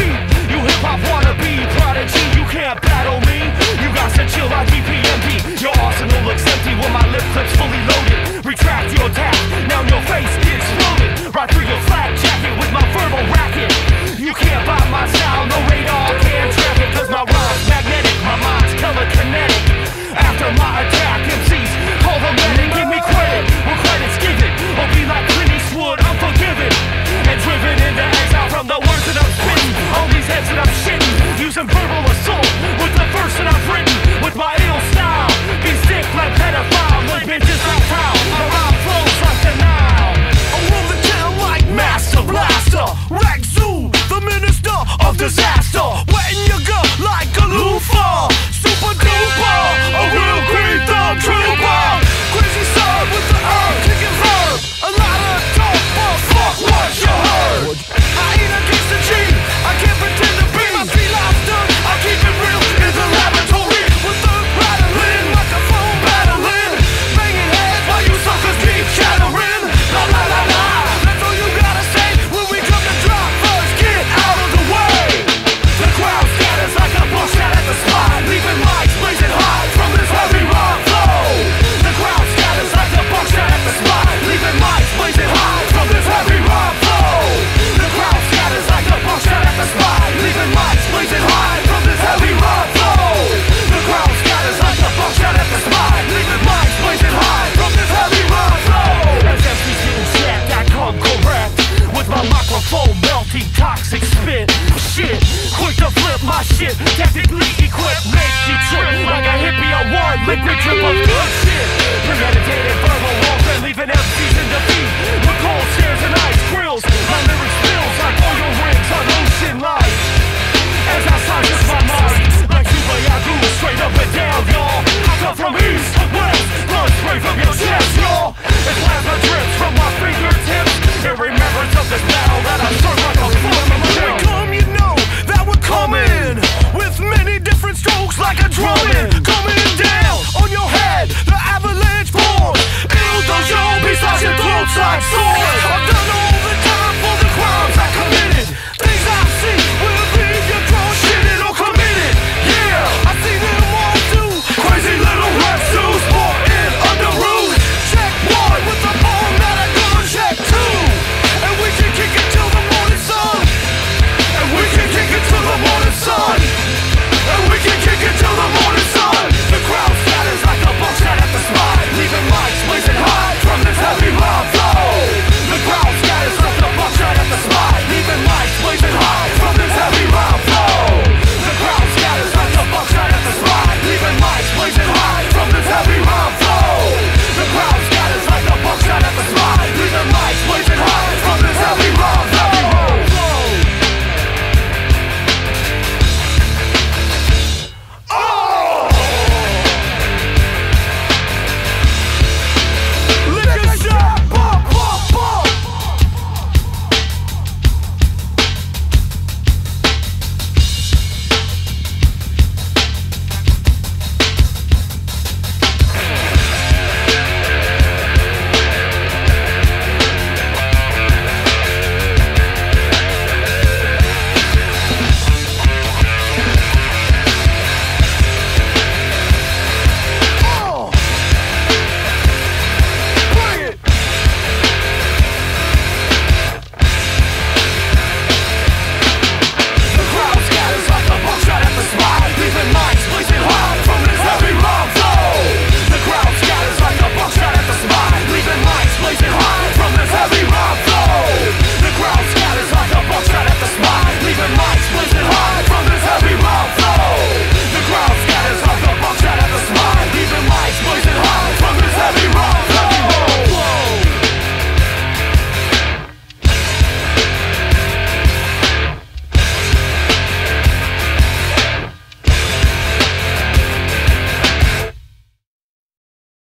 You hip-hop wannabe prodigy. You can't battle me. You got are chill like EPMD Your arsenal looks empty when my lip clips fully loaded. Retract your attack. Now your face Microphone melting, toxic spit. Shit, quick to flip my shit. Technically equipped, make you trip like a hippie on one liquid drip of coming, down on your head. The avalanche like swords.